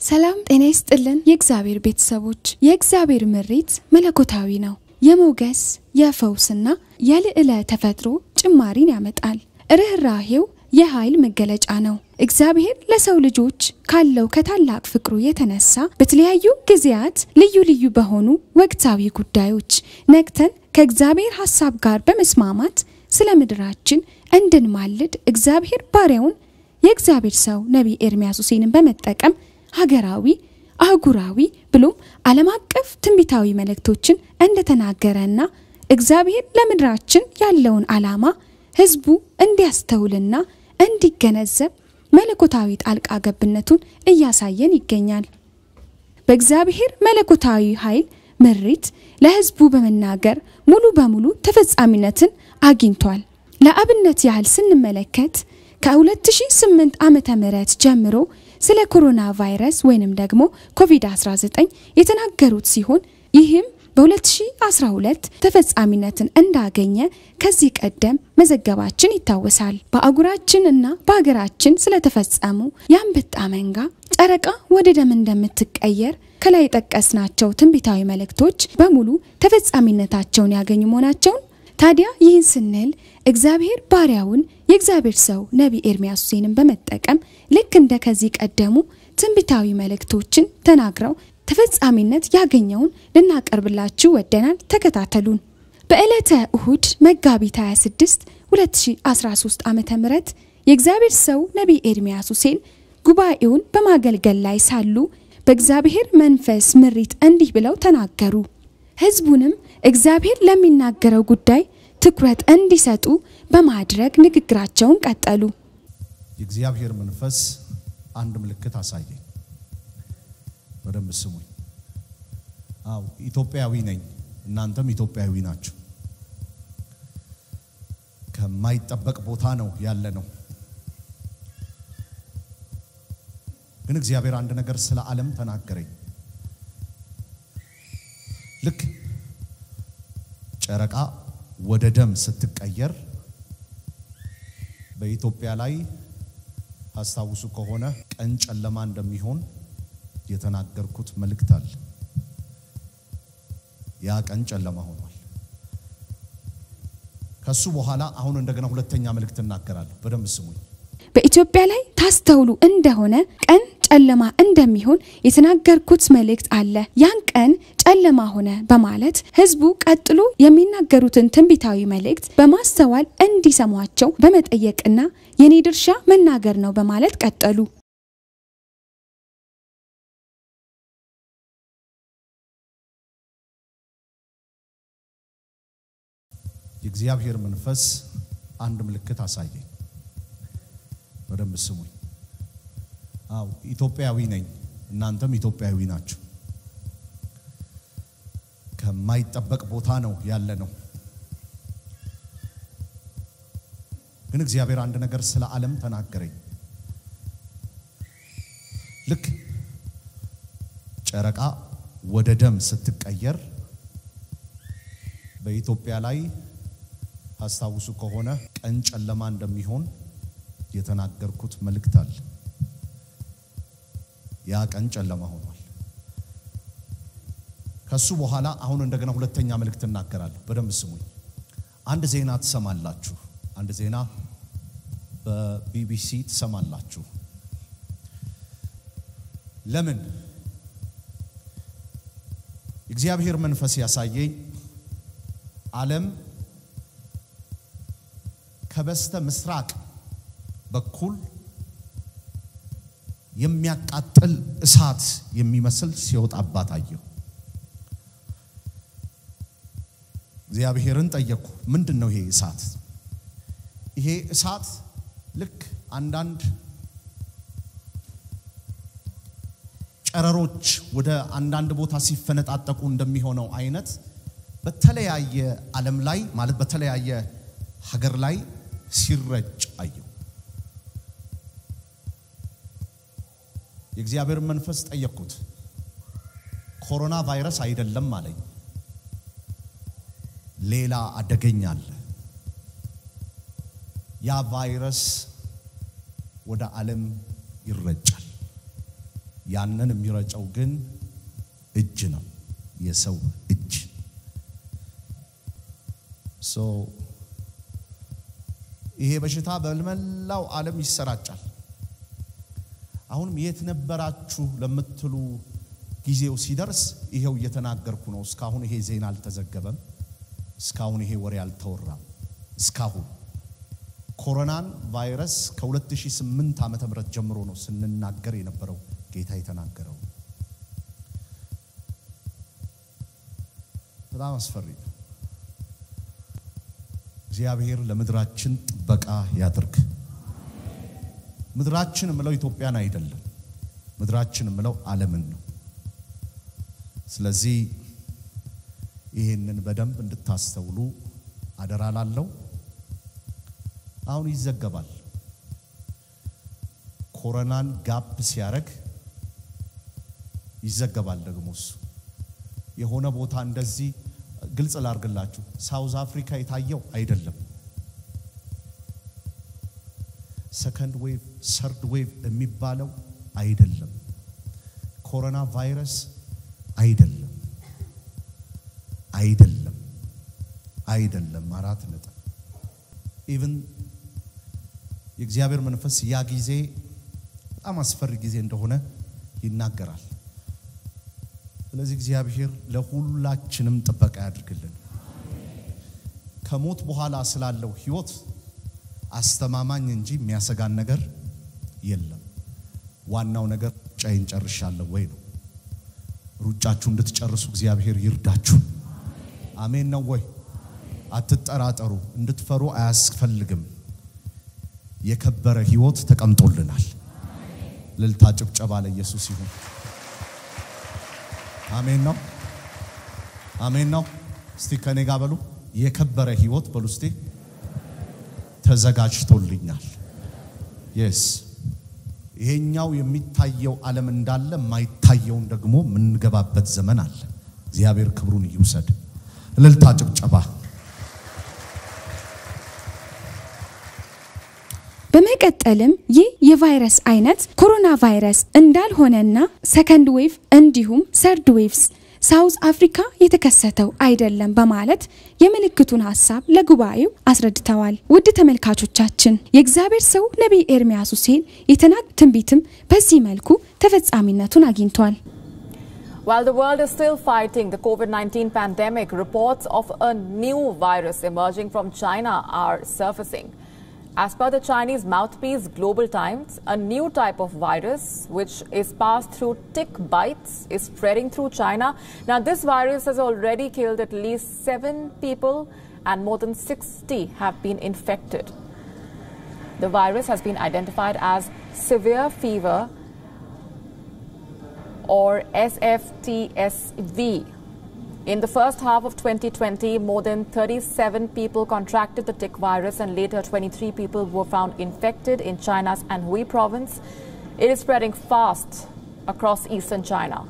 ሰላም ጤና ይስጥልን የእግዚአብሔር ቤተሰቦች። የእግዚአብሔር ምሪት መለኮታዊ ነው። የሞገስ የፈውስና የልዕለ ተፈጥሮ ጭማሪን ያመጣል። ርኅራሄው የኃይል መገለጫ ነው። እግዚአብሔር ለሰው ልጆች ካለው ከታላቅ ፍቅሩ የተነሳ በተለያዩ ጊዜያት ልዩ ልዩ በሆኑ ወቅታዊ ጉዳዮች ነቅተን ከእግዚአብሔር ሐሳብ ጋር በመስማማት ስለ ምድራችን እንድንማልድ እግዚአብሔር ባሪያውን የእግዚአብሔር ሰው ነቢይ ኤርምያስ ሁሴንን በመጠቀም ሀገራዊ አህጉራዊ ብሎም ዓለም አቀፍ ትንቢታዊ መልእክቶችን እንደተናገረና እግዚአብሔር ለምድራችን ያለውን ዓላማ ህዝቡ እንዲያስተውልና እንዲገነዘብ መለኮታዊ ጣልቃ ገብነቱን እያሳየን ይገኛል። በእግዚአብሔር መለኮታዊ ኃይል ምሪት ለህዝቡ በመናገር ሙሉ በሙሉ ተፈጻሚነትን አግኝቷል። ለአብነት ያህል ስንመለከት ከ2008 ዓመተ ምህረት ጀምሮ ስለ ኮሮና ቫይረስ ወይንም ደግሞ ኮቪድ-19 የተናገሩት ሲሆን ይህም በ2012 ተፈጻሚነትን እንዳገኘ ከዚህ ቀደም መዘገባችን ይታወሳል። በአህጉራችን እና በሀገራችን ስለተፈጸሙ የአንበጣ መንጋ፣ ጨረቃ ወደ ደም እንደምትቀየር ከላይ የጠቀስናቸው ትንቢታዊ መልእክቶች በሙሉ ተፈጻሚነታቸውን ያገኙ መሆናቸውን ታዲያ ይህን ስንል እግዚአብሔር ባሪያውን የእግዚአብሔር ሰው ነቢይ ኤርምያስ ሁሴንን በመጠቀም ልክ እንደ ከዚህ ቀደሙ ትንቢታዊ መልእክቶችን ተናግረው ተፈጻሚነት ያገኘውን ልናቀርብላችሁ ወደናል። ተከታተሉን። በዕለተ እሁድ መጋቢት 26 2013 ዓ ም የእግዚአብሔር ሰው ነቢይ ኤርምያስ ሁሴን ጉባኤውን በማገልገል ላይ ሳሉ በእግዚአብሔር መንፈስ ምሪት እንዲህ ብለው ተናገሩ። ህዝቡንም እግዚአብሔር ለሚናገረው ጉዳይ ትኩረት እንዲሰጡ በማድረግ ንግግራቸውን ቀጠሉ። የእግዚአብሔር መንፈስ አንድ ምልክት አሳየኝ። በደንብ ስሙኝ። አው ኢትዮጵያዊ ነኝ፣ እናንተም ኢትዮጵያዊ ናችሁ። ከማይጠበቅ ቦታ ነው ያለ ነው። ግን እግዚአብሔር አንድ ነገር ስለ ዓለም ተናገረኝ። ልክ ጨረቃ ወደ ደም ስትቀየር በኢትዮጵያ ላይ ታስታውሱ ከሆነ ቀን ጨለማ እንደሚሆን የተናገርኩት መልእክት አለ። ያ ቀን ጨለማ ሆኗል። ከሱ በኋላ አሁን እንደገና ሁለተኛ መልእክት እናገራለሁ። በደንብ ስሙኝ። በኢትዮጵያ ላይ ታስተውሉ እንደሆነ ቀን ጨለማ እንደሚሆን የተናገርኩት መልእክት አለ። ያን ቀን ጨለማ ሆነ በማለት ህዝቡ ቀጥሎ የሚናገሩትን ትንቢታዊ መልእክት በማስተዋል እንዲሰሟቸው በመጠየቅና የኔ ድርሻ መናገር ነው በማለት ቀጠሉ። የእግዚአብሔር መንፈስ አንድ ምልክት አሳየኝ። በደንብ ስሙኝ። አው ኢትዮጵያዊ ነኝ፣ እናንተም ኢትዮጵያዊ ናችሁ። ከማይጠበቅ ቦታ ነው ያለ ነው። ግን እግዚአብሔር አንድ ነገር ስለ ዓለም ተናገረኝ። ልክ ጨረቃ ወደ ደም ስትቀየር በኢትዮጵያ ላይ ታስታውሱ ከሆነ ቀን ጨለማ እንደሚሆን የተናገርኩት መልእክት አለ። ያ ቀን ጨለማ ሆኗል። ከሱ በኋላ አሁን እንደገና ሁለተኛ መልእክት እናገራለሁ። በደንብ ስሙኝ። አንድ ዜና ትሰማላችሁ። አንድ ዜና በቢቢሲ ትሰማላችሁ። ለምን? እግዚአብሔር መንፈስ ያሳየኝ ዓለም ከበስተ ምስራቅ በኩል የሚያቃጥል እሳት የሚመስል ሲወጣባት አየሁ። እግዚአብሔርን ጠየቅኩ፣ ምንድን ነው ይሄ እሳት? ይሄ እሳት ልክ አንዳንድ ጨረሮች ወደ አንዳንድ ቦታ ሲፈነጣጠቁ እንደሚሆነው አይነት በተለያየ ዓለም ላይ ማለት በተለያየ ሀገር ላይ ሲረጭ አየሁ። የእግዚአብሔር መንፈስ ጠየቅኩት። ኮሮና ቫይረስ አይደለም አለኝ። ሌላ አደገኛ አለ። ያ ቫይረስ ወደ ዓለም ይረጫል። ያንን የሚረጨው ግን እጅ ነው፣ የሰው እጅ። ይሄ በሽታ በመላው ዓለም ይሰራጫል። አሁንም የት ነበራችሁ ለምትሉ ጊዜው ሲደርስ ይሄው እየተናገርኩ ነው። እስካሁን ይሄ ዜና አልተዘገበም። እስካሁን ይሄ ወሬ አልተወራም። እስካሁን ኮሮናን ቫይረስ ከ2008 ዓመተ ምህረት ጀምሮ ነው ስንናገር የነበረው ጌታ የተናገረው። በጣም አስፈሪ ነው። እግዚአብሔር ለምድራችን ጥበቃ ያድርግ። ምድራችን የምለው ኢትዮጵያን አይደለም። ምድራችን የምለው ዓለምን ነው። ስለዚህ ይህንን በደንብ እንድታስተውሉ አደራ ላለው አሁን ይዘገባል። ኮሮናን gap ሲያደርግ ይዘገባል። ደግሞ የሆነ ቦታ እንደዚህ ግልጽ ላርግላችሁ፣ South Africa የታየው አይደለም። second wave third wave የሚባለው አይደለም። ኮሮና ቫይረስ አይደለም፣ አይደለም፣ አይደለም። አራት ነጥብ even የእግዚአብሔር መንፈስ ያ ጊዜ በጣም አስፈሪ ጊዜ እንደሆነ ይናገራል። ስለዚህ እግዚአብሔር ለሁላችንም ጥበቃ ያድርግልን። ከሞት በኋላ ስላለው ሕይወት አስተማማኝ እንጂ የሚያሰጋን ነገር የለም። ዋናው ነገር ሩጫዬን ጨርሻለሁ ወይ ነው። ሩጫችሁ እንድትጨርሱ እግዚአብሔር ይርዳችሁ። አሜን ነው ወይ? አትጠራጠሩ። እንድትፈሩ አያስፈልግም። የከበረ ሕይወት ተቀምጦልናል። ልልታ ጭብጨባ ለኢየሱስ ይሁን። አሜን ነው። አሜን ነው። እስቲ ከኔ ጋር በሉ የከበረ ሕይወት በሉ እስቲ ተዘጋጅቶልኛል። የስ ይሄኛው የሚታየው ዓለም እንዳለ የማይታየውን ደግሞ የምንገባበት ዘመን አለ። እግዚአብሔር ክብሩን ይውሰድ። እልልታ ጭብጨባ። በመቀጠልም ይህ የቫይረስ አይነት ኮሮና ቫይረስ እንዳልሆነና ሰከንድ ዌቭ እንዲሁም ሰርድ ዌቭስ ሳውዝ አፍሪካ የተከሰተው አይደለም በማለት የምልክቱን ሀሳብ ለጉባኤው አስረድተዋል። ውድ ተመልካቾቻችን የእግዚአብሔር ሰው ነቢይ ኤርሚያስ ሁሴን የተናገ ትንቢትም በዚህ መልኩ ተፈጻሚነቱን አግኝቷል። While the world is still fighting the COVID 19 pandemic, reports of a new virus emerging from China are surfacing. As per the Chinese mouthpiece Global Times, a new type of virus, which is passed through tick bites, is spreading through China. Now, this virus has already killed at least seven people, and more than 60 have been infected. The virus has been identified as severe fever or SFTSV. In the first half of 2020, more than 37 people contracted the tick virus, and later 23 people were found infected in China's Anhui province. It is spreading fast across eastern China.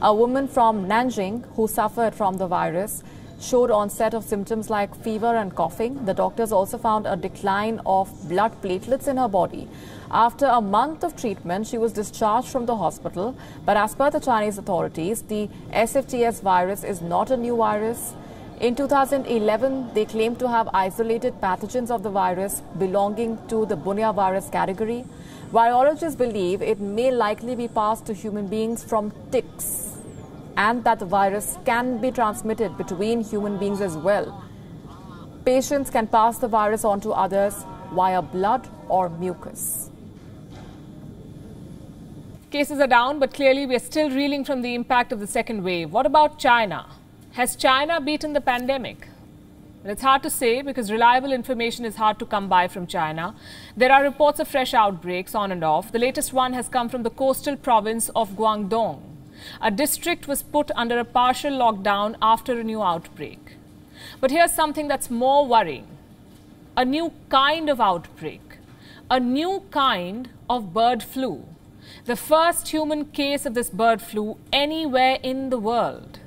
A woman from Nanjing who suffered from the virus showed onset of symptoms like fever and coughing. The doctors also found a decline of blood platelets in her body. After a month of treatment, she was discharged from the hospital. But as per the Chinese authorities, the SFTS virus is not a new virus. In 2011, they claimed to have isolated pathogens of the virus belonging to the Bunia virus category. Virologists believe it may likely be passed to human beings from ticks and that the virus can be transmitted between human beings as well. Patients can pass the virus on to others via blood or mucus. Cases are down, but clearly we are still reeling from the impact of the second wave. What about China? Has China beaten the pandemic? Well, it's hard to say because reliable information is hard to come by from China. There are reports of fresh outbreaks on and off. The latest one has come from the coastal province of Guangdong. A district was put under a partial lockdown after a new outbreak. But here's something that's more worrying a new kind of outbreak, a new kind of bird flu. The first human case of this bird flu anywhere in the world.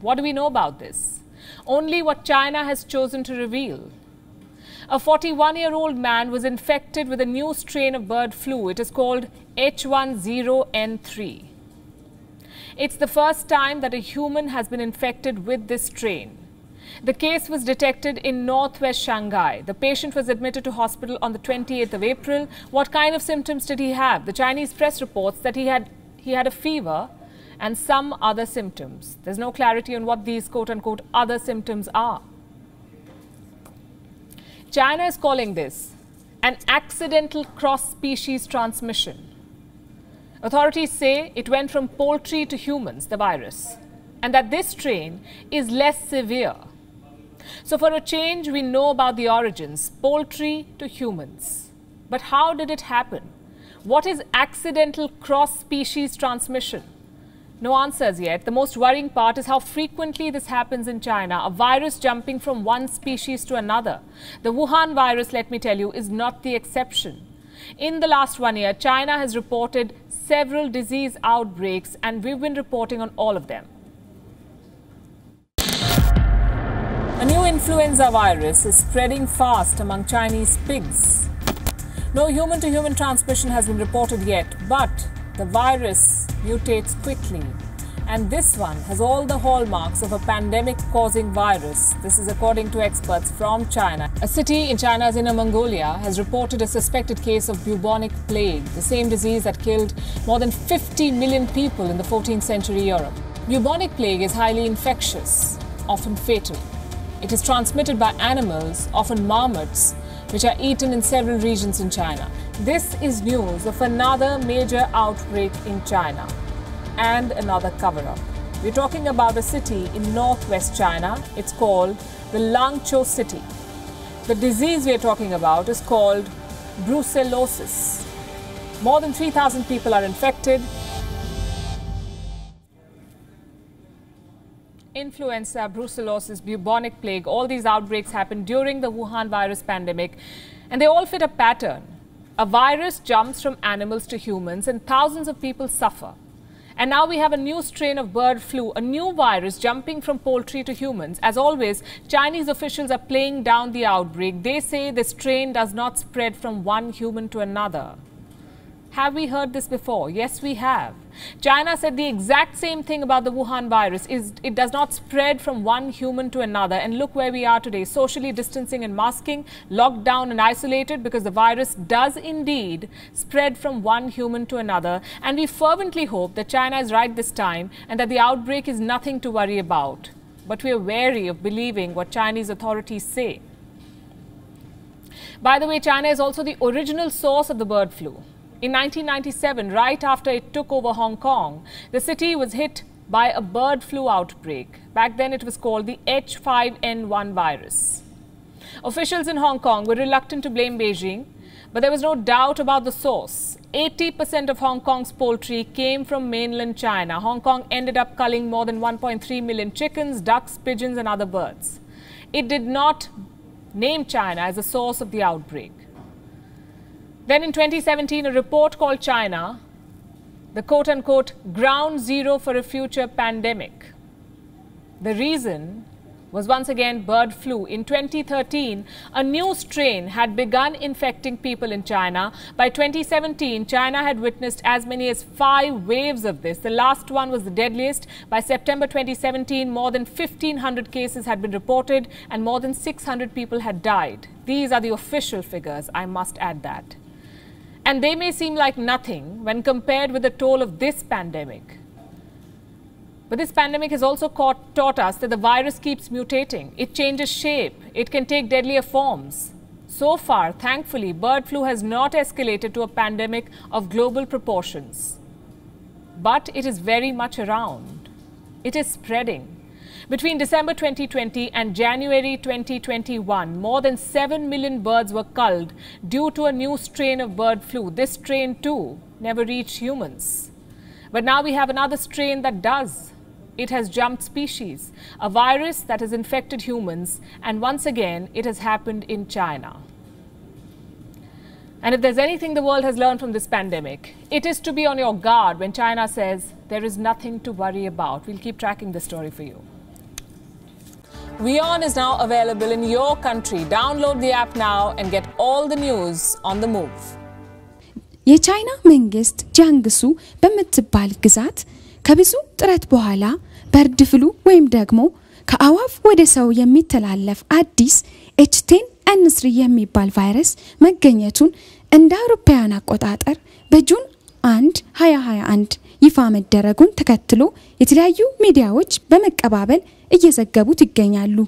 What do we know about this? Only what China has chosen to reveal. A 41 year old man was infected with a new strain of bird flu. It is called H10N3. It's the first time that a human has been infected with this strain. The case was detected in northwest Shanghai. The patient was admitted to hospital on the 28th of April. What kind of symptoms did he have? The Chinese press reports that he had he had a fever and some other symptoms. There's no clarity on what these quote unquote other symptoms are. China is calling this an accidental cross species transmission. Authorities say it went from poultry to humans, the virus, and that this strain is less severe. So, for a change, we know about the origins poultry to humans. But how did it happen? What is accidental cross species transmission? No answers yet. The most worrying part is how frequently this happens in China, a virus jumping from one species to another. The Wuhan virus, let me tell you, is not the exception. In the last one year, China has reported several disease outbreaks, and we've been reporting on all of them. A new influenza virus is spreading fast among Chinese pigs. No human to human transmission has been reported yet, but the virus mutates quickly. And this one has all the hallmarks of a pandemic causing virus. This is according to experts from China. A city in China's Inner Mongolia has reported a suspected case of bubonic plague, the same disease that killed more than 50 million people in the 14th century Europe. Bubonic plague is highly infectious, often fatal. It is transmitted by animals, often marmots, which are eaten in several regions in China. This is news of another major outbreak in China and another cover up. We're talking about a city in northwest China. It's called the Langzhou city. The disease we're talking about is called brucellosis. More than 3,000 people are infected. Influenza, brucellosis, bubonic plague, all these outbreaks happened during the Wuhan virus pandemic, and they all fit a pattern. A virus jumps from animals to humans, and thousands of people suffer. And now we have a new strain of bird flu, a new virus jumping from poultry to humans. As always, Chinese officials are playing down the outbreak. They say the strain does not spread from one human to another. Have we heard this before? Yes, we have. China said the exact same thing about the Wuhan virus is it does not spread from one human to another. And look where we are today socially distancing and masking locked down and isolated because the virus does indeed spread from one human to another. And we fervently hope that China is right this time and that the outbreak is nothing to worry about. But we are wary of believing what Chinese authorities say. By the way China is also the original source of the bird flu in 1997, right after it took over Hong Kong, the city was hit by a bird flu outbreak. Back then, it was called the H5N1 virus. Officials in Hong Kong were reluctant to blame Beijing, but there was no doubt about the source. 80% of Hong Kong's poultry came from mainland China. Hong Kong ended up culling more than 1.3 million chickens, ducks, pigeons, and other birds. It did not name China as the source of the outbreak. Then in 2017, a report called China, the quote unquote ground zero for a future pandemic. The reason was once again bird flu. In 2013, a new strain had begun infecting people in China. By 2017, China had witnessed as many as five waves of this. The last one was the deadliest. By September 2017, more than 1,500 cases had been reported and more than 600 people had died. These are the official figures, I must add that. And they may seem like nothing when compared with the toll of this pandemic. But this pandemic has also caught, taught us that the virus keeps mutating. It changes shape. It can take deadlier forms. So far, thankfully, bird flu has not escalated to a pandemic of global proportions. But it is very much around. It is spreading. Between December 2020 and January 2021, more than 7 million birds were culled due to a new strain of bird flu. This strain, too, never reached humans. But now we have another strain that does. It has jumped species, a virus that has infected humans, and once again, it has happened in China. And if there's anything the world has learned from this pandemic, it is to be on your guard when China says there is nothing to worry about. We'll keep tracking this story for you. WION is now available in your country. Download the app now and get all the news on the move. የቻይና መንግስት ጃንግሱ በምትባል ግዛት ከብዙ ጥረት በኋላ bird flu ወይም ደግሞ ከአዋፍ ወደ ሰው የሚተላለፍ አዲስ H10N3 የሚባል ቫይረስ መገኘቱን እንደ አውሮፓውያን አቆጣጠር በጁን 1 2021 ይፋ መደረጉን ተከትሎ የተለያዩ ሚዲያዎች በመቀባበል እየዘገቡት ይገኛሉ።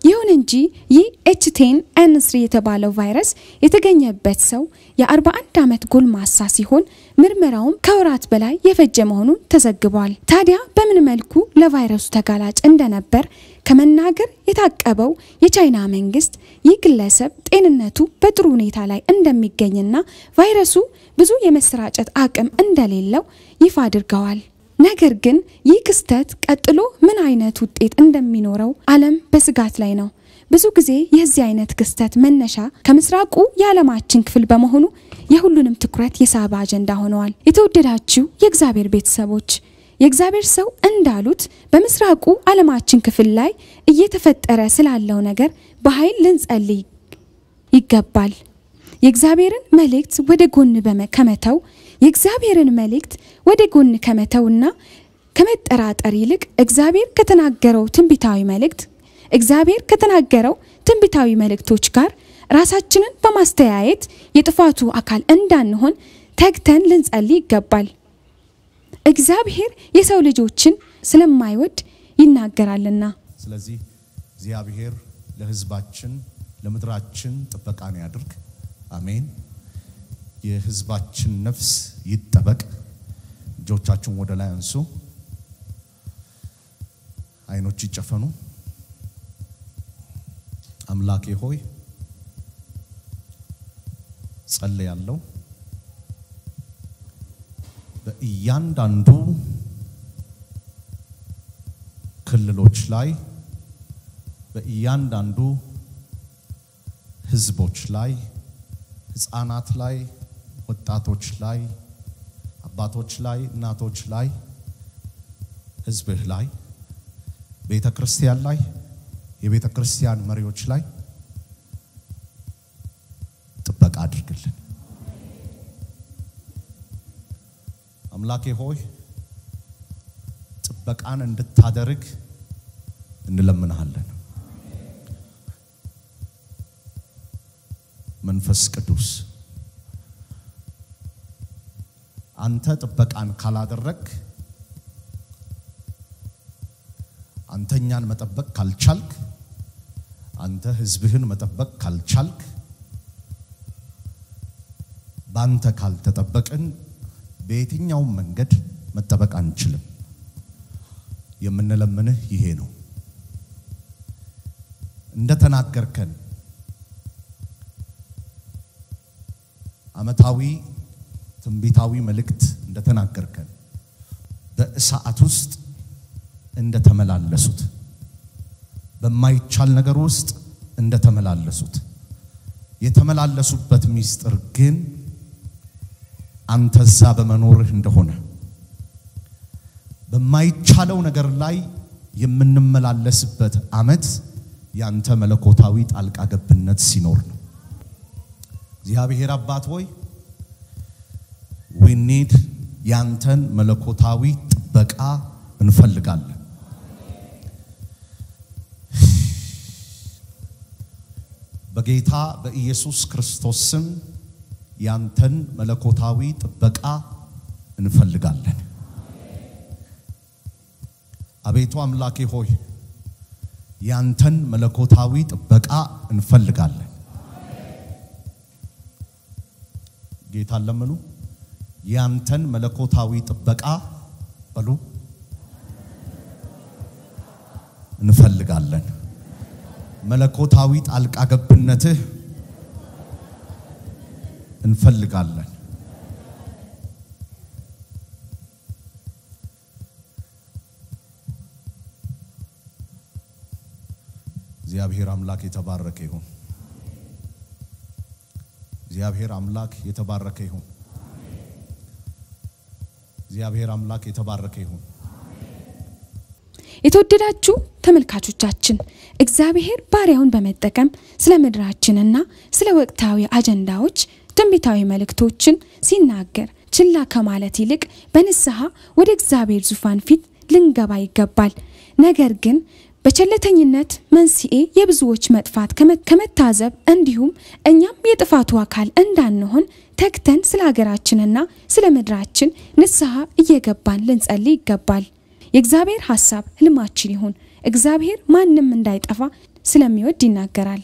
ይሁን እንጂ ይህ H10N3 የተባለው ቫይረስ የተገኘበት ሰው የ41 ዓመት ጎልማሳ ሲሆን ምርመራውም ከወራት በላይ የፈጀ መሆኑን ተዘግቧል። ታዲያ በምን መልኩ ለቫይረሱ ተጋላጭ እንደነበር ከመናገር የታቀበው የቻይና መንግስት ይህ ግለሰብ ጤንነቱ በጥሩ ሁኔታ ላይ እንደሚገኝና ቫይረሱ ብዙ የመሰራጨት አቅም እንደሌለው ይፋ አድርገዋል። ነገር ግን ይህ ክስተት ቀጥሎ ምን አይነት ውጤት እንደሚኖረው ዓለም በስጋት ላይ ነው። ብዙ ጊዜ የዚህ አይነት ክስተት መነሻ ከምስራቁ የዓለማችን ክፍል በመሆኑ የሁሉንም ትኩረት የሳበ አጀንዳ ሆነዋል። የተወደዳችሁ የእግዚአብሔር ቤተሰቦች የእግዚአብሔር ሰው እንዳሉት በምስራቁ ዓለማችን ክፍል ላይ እየተፈጠረ ስላለው ነገር በኃይል ልንጸልይ ይገባል። የእግዚአብሔርን መልእክት ወደ ጎን ከመተው የእግዚአብሔርን መልእክት ወደ ጎን ከመተውና ከመጠራጠር ይልቅ እግዚአብሔር ከተናገረው ትንቢታዊ መልእክት እግዚአብሔር ከተናገረው ትንቢታዊ መልእክቶች ጋር ራሳችንን በማስተያየት የጥፋቱ አካል እንዳንሆን ተግተን ልንጸልይ ይገባል። እግዚአብሔር የሰው ልጆችን ስለማይወድ ይናገራልና። ስለዚህ እግዚአብሔር ለሕዝባችን ለምድራችን ጥበቃን ያድርግ። አሜን። የሕዝባችን ነፍስ ይጠበቅ። እጆቻችሁን ወደ ላይ አንሱ። አይኖች ይጨፈኑ። አምላኬ ሆይ ጸልያለሁ። በእያንዳንዱ ክልሎች ላይ በእያንዳንዱ ህዝቦች ላይ ህፃናት ላይ ወጣቶች ላይ አባቶች ላይ እናቶች ላይ ህዝብህ ላይ ቤተ ክርስቲያን ላይ የቤተ ክርስቲያን መሪዎች ላይ ጥበቃ አድርግልን። አምላኬ ሆይ ጥበቃን እንድታደርግ እንለምንሃለን። መንፈስ ቅዱስ አንተ ጥበቃን ካላደረግ አንተኛን መጠበቅ ካልቻልክ አንተ ህዝብህን መጠበቅ ካልቻልክ በአንተ ካልተጠበቅን በየትኛውም መንገድ መጠበቅ አንችልም። የምንለምንህ ይሄ ነው። እንደተናገርከን ዓመታዊ ትንቢታዊ መልእክት እንደተናገርከን በእሳት ውስጥ እንደተመላለሱት በማይቻል ነገር ውስጥ እንደተመላለሱት የተመላለሱበት ምስጢር ግን አንተ እዛ በመኖርህ እንደሆነ በማይቻለው ነገር ላይ የምንመላለስበት ዓመት ያንተ መለኮታዊ ጣልቃ ገብነት ሲኖር ነው። እግዚአብሔር አባት ሆይ we need ያንተን መለኮታዊ ጥበቃ እንፈልጋለን። በጌታ በኢየሱስ ክርስቶስ ስም ያንተን መለኮታዊ ጥበቃ እንፈልጋለን። አቤቱ አምላኬ ሆይ ያንተን መለኮታዊ ጥበቃ እንፈልጋለን። ጌታን ለምኑ። ያንተን መለኮታዊ ጥበቃ በሉ እንፈልጋለን። መለኮታዊ ጣልቃ ገብነትህ እንፈልጋለን። እግዚአብሔር አምላክ የተባረከ ይሁን። እግዚአብሔር አምላክ የተባረከ ይሁን። እግዚአብሔር አምላክ የተባረከ ይሁን። የተወደዳችሁ ተመልካቾቻችን እግዚአብሔር ባሪያውን በመጠቀም ስለ ምድራችንና ስለ ወቅታዊ አጀንዳዎች ትንቢታዊ መልእክቶችን ሲናገር ችላ ከማለት ይልቅ በንስሐ ወደ እግዚአብሔር ዙፋን ፊት ልንገባ ይገባል። ነገር ግን በቸለተኝነት መንስኤ የብዙዎች መጥፋት ከመታዘብ እንዲሁም እኛም የጥፋቱ አካል እንዳንሆን ተግተን ስለ ሀገራችንና ስለ ምድራችን ንስሐ እየገባን ልንጸልይ ይገባል። የእግዚአብሔር ሐሳብ ህልማችን ይሁን። እግዚአብሔር ማንም እንዳይጠፋ ስለሚወድ ይናገራል።